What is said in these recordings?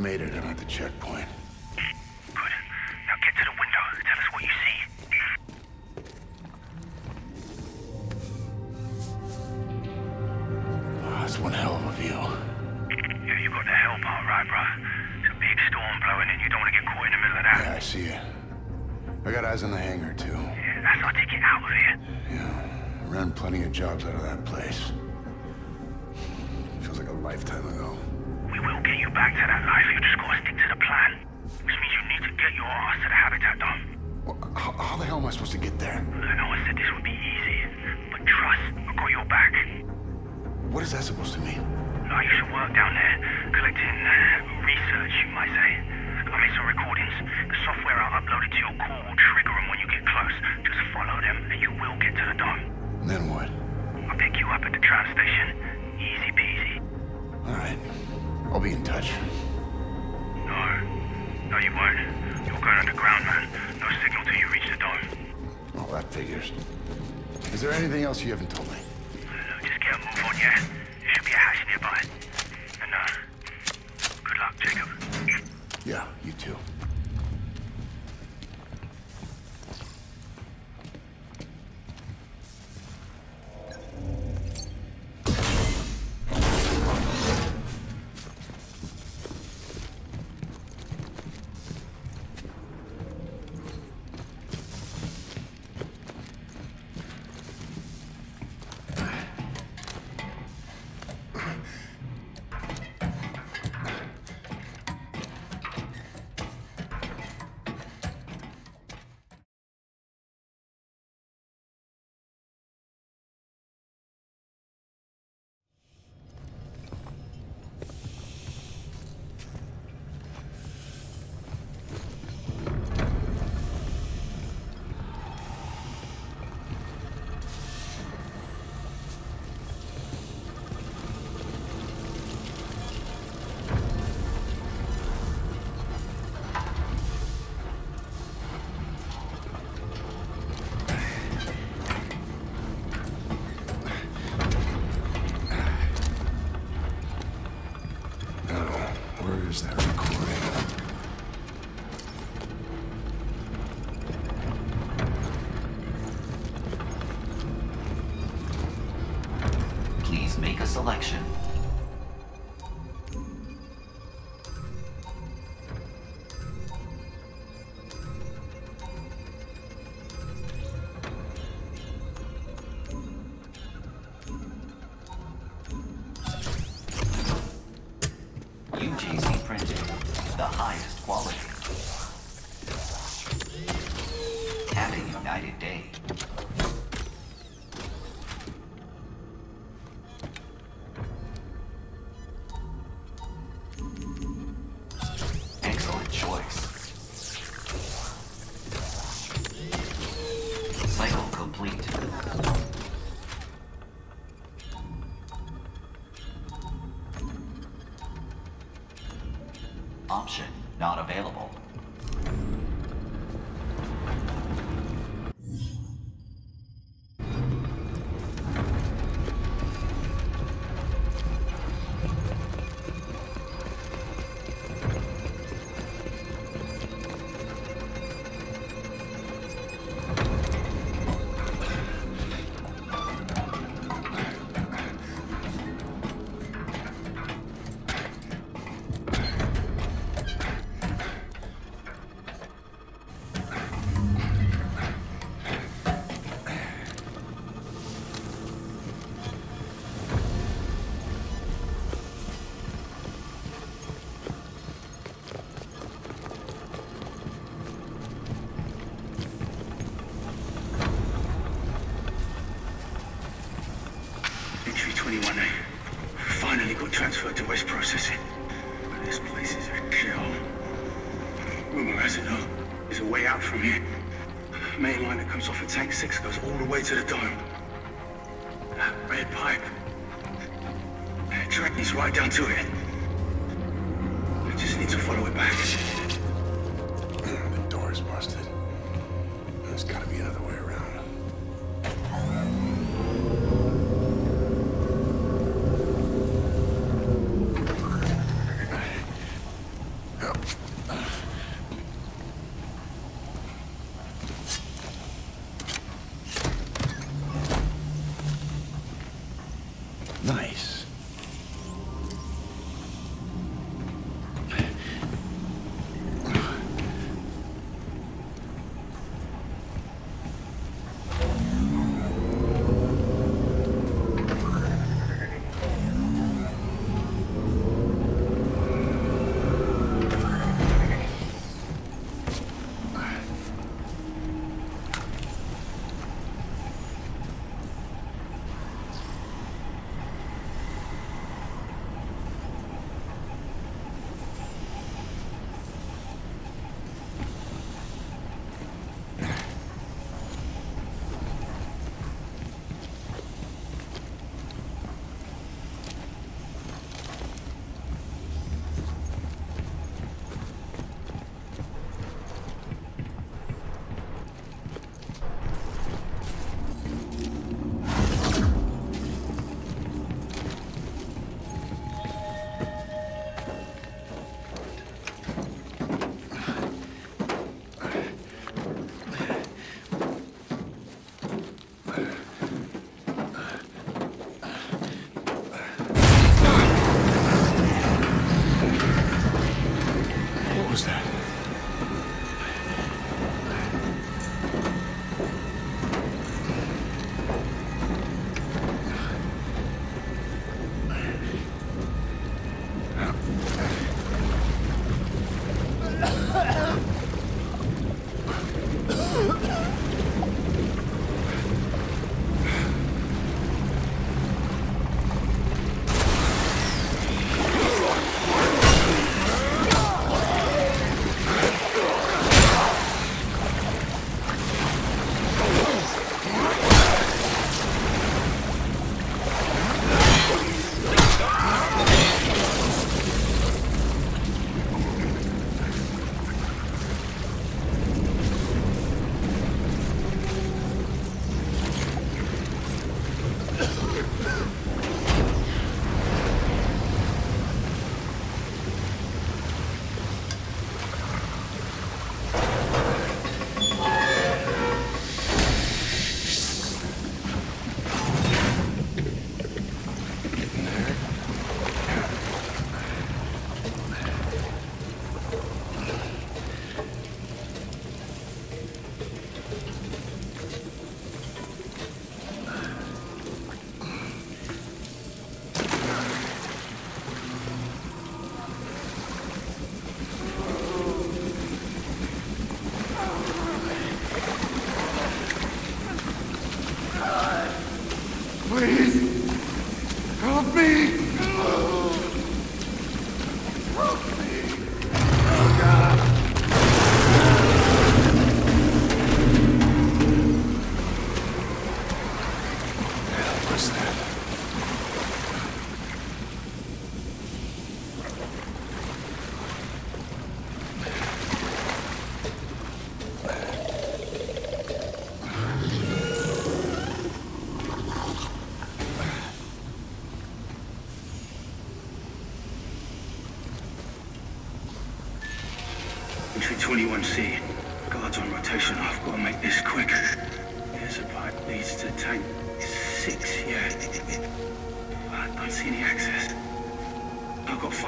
made it. I'm at the checkpoint. What is that supposed to mean? No, you should work down there, collecting uh, research, you might say. I made some recordings. The software I uploaded to your core will trigger them when you get close. Just follow them, and you will get to the dome. Then what? I'll pick you up at the tram station. Easy peasy. All right. I'll be in touch. No. No, you won't. You're going underground, man. No signal till you reach the dome. Oh, that figures. Is there anything else you haven't told me? Move on, yeah? There should be a hatch nearby. The highest quality. Entry 21A. Finally got transferred to waste Processing. But this place is a kill. Rumor has it, though, there's a way out from here. Main line that comes off of Tank 6 goes all the way to the dome. That red pipe. It drains right down to it. I just need to follow it back. Nice.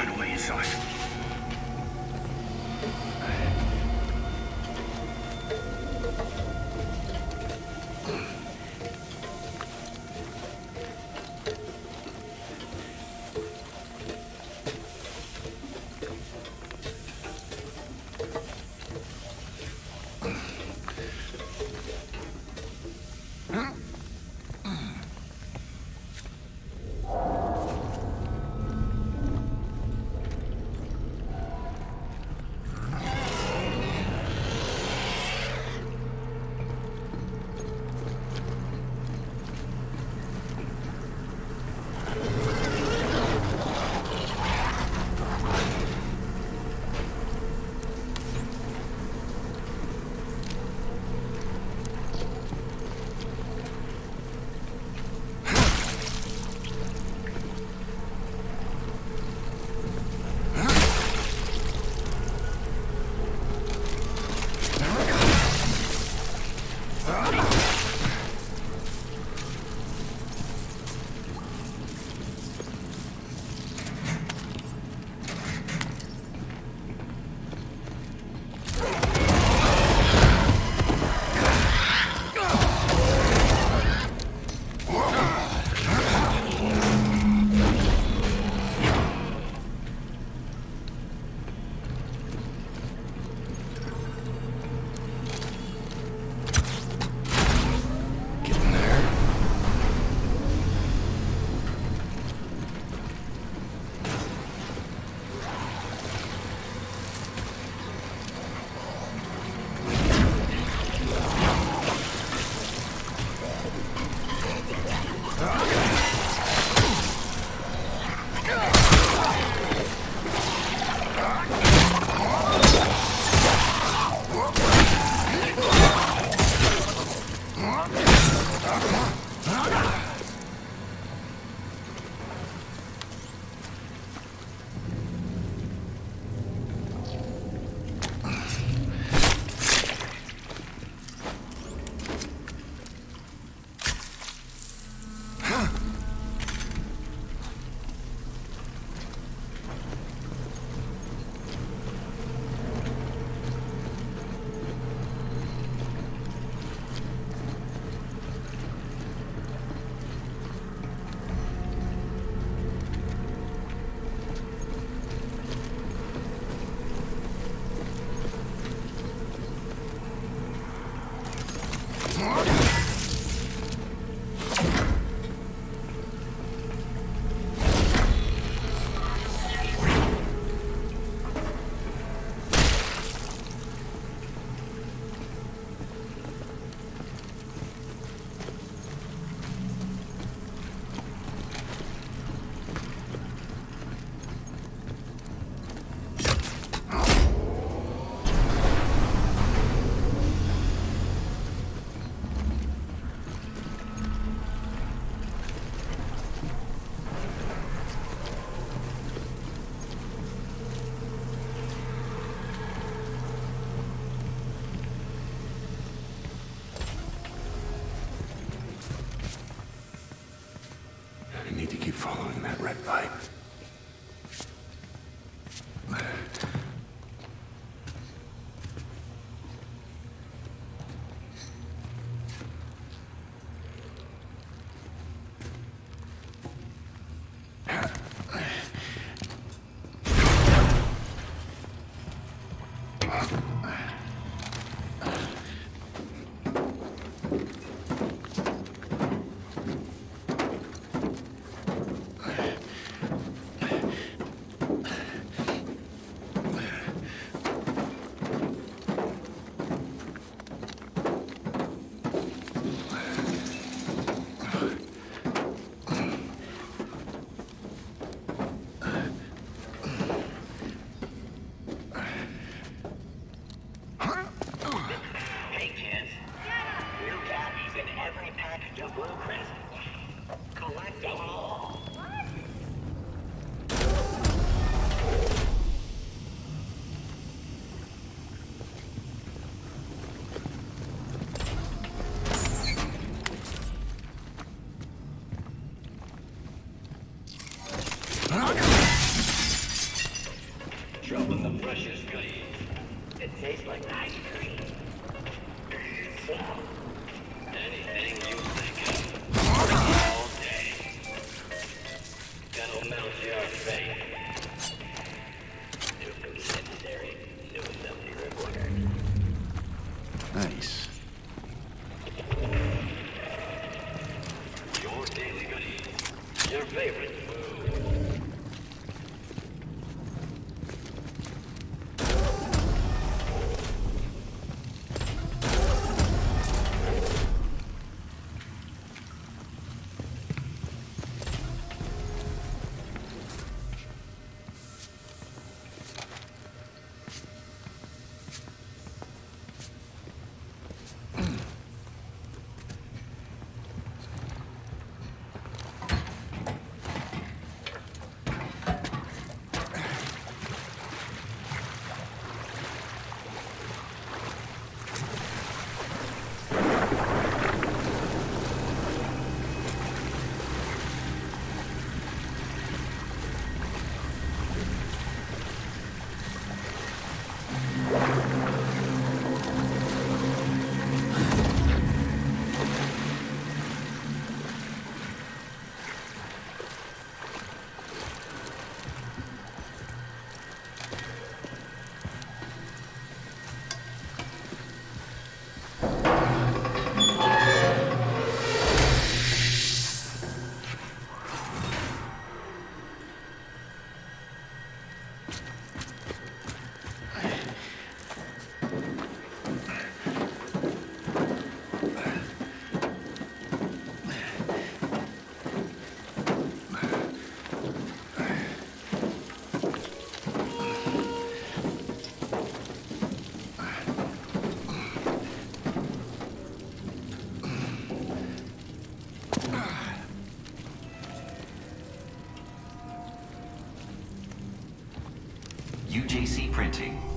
Find a way inside.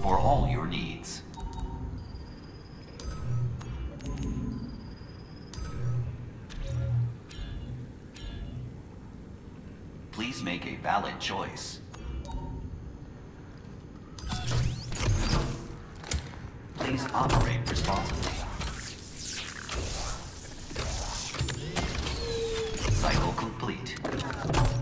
for all your needs. Please make a valid choice. Please operate responsibly. Cycle complete.